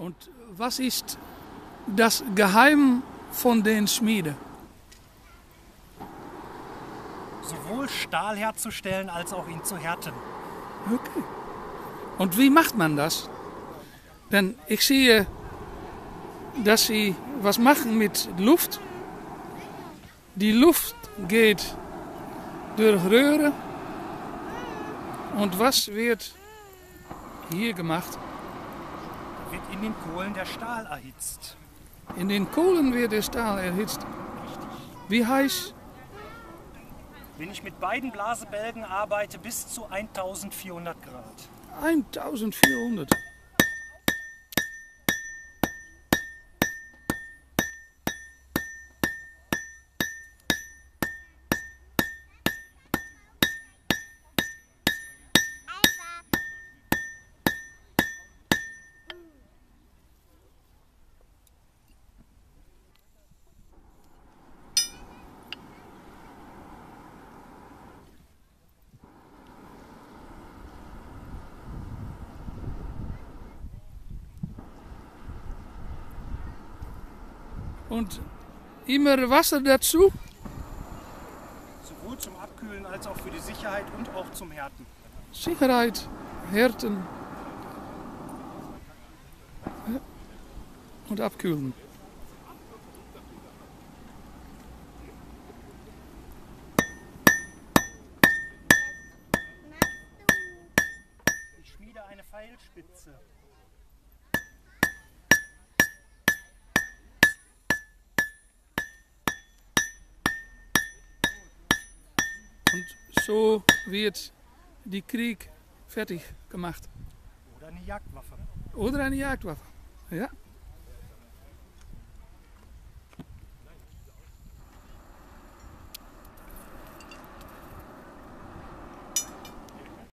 Und was ist das Geheim von den Schmiede? Sowohl Stahl herzustellen als auch ihn zu härten. Okay. Und wie macht man das? Denn ich sehe, dass sie was machen mit Luft. Die Luft geht durch Röhre. Und was wird hier gemacht? Wird in den Kohlen der Stahl erhitzt. In den Kohlen wird der Stahl erhitzt. Wie heiß? Wenn ich mit beiden Blasebälgen arbeite, bis zu 1400 Grad. 1400. Und immer Wasser dazu. Sowohl zum Abkühlen als auch für die Sicherheit und auch zum Härten. Sicherheit, Härten und abkühlen. Ich schmiede eine Pfeilspitze. Und so wird die Krieg fertig gemacht. Oder eine Jagdwaffe. Oder eine Jagdwaffe. Ja.